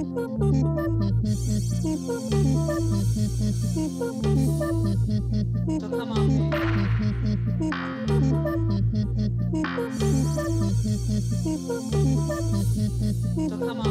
Tamam. Tamam.